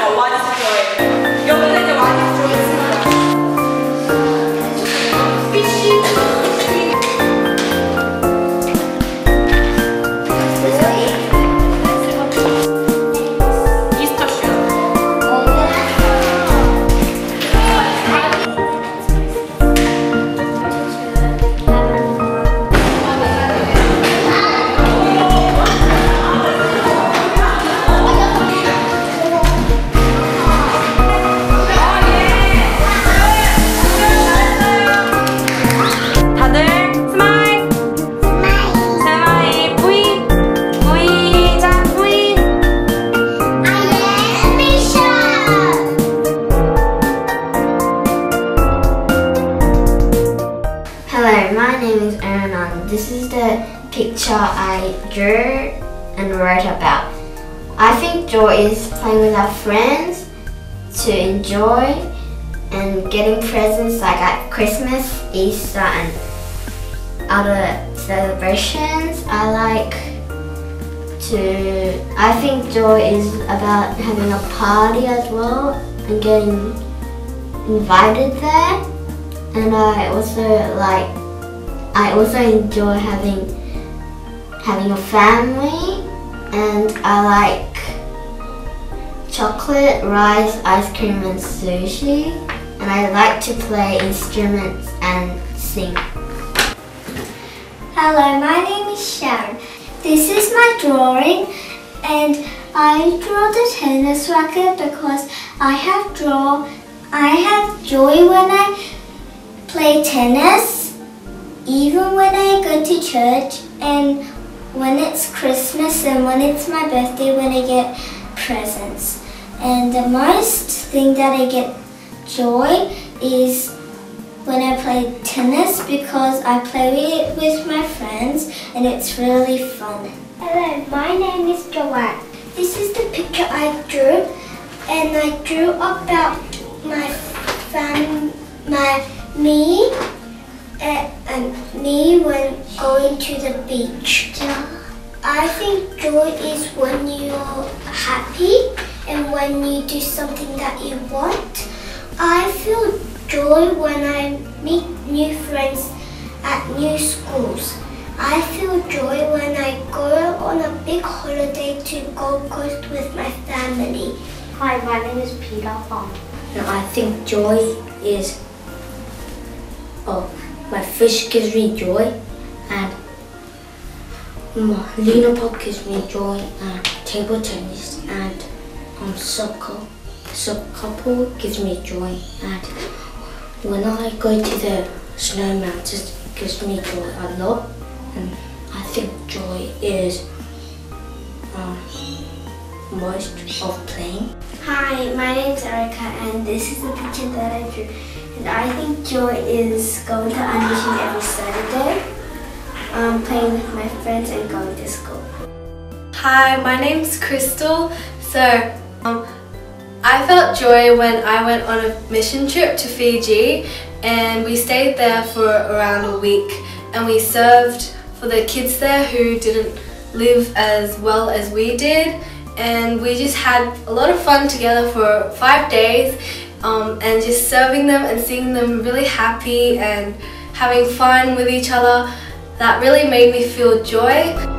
있어. Picture I drew and wrote about. I think joy is playing with our friends to enjoy and getting presents like at Christmas, Easter, and other celebrations. I like to. I think joy is about having a party as well and getting invited there and I also like I also enjoy having having a family and I like chocolate, rice, ice cream and sushi and I like to play instruments and sing. Hello, my name is Sharon. This is my drawing and I draw the tennis racket because I have draw I have joy when I play tennis, even when I go to church and when it's Christmas and when it's my birthday when I get presents. And the most thing that I get joy is when I play tennis because I play it with my friends and it's really fun. Hello, my name is Joanne. This is the picture I drew and I drew about my fam, my me and, and me when going to the beach. I think joy is when you're happy and when you do something that you want. I feel joy when I meet new friends at new schools. I feel joy when I go on a big holiday to Gold Coast with my family. Hi, my name is Peter Fong. And I think joy is oh my fish gives me joy and my Luna Park gives me joy and table tennis and um soccer soccer gives me joy and when I go to the snow mountains it gives me joy a lot and I think joy is um, most of playing. Hi, my name is Erica and this is the picture that I drew. I think joy is going to audition every Saturday, um, playing with my friends and going to school. Hi, my name's Crystal. So, um, I felt joy when I went on a mission trip to Fiji and we stayed there for around a week and we served for the kids there who didn't live as well as we did and we just had a lot of fun together for five days um, and just serving them and seeing them really happy and having fun with each other that really made me feel joy.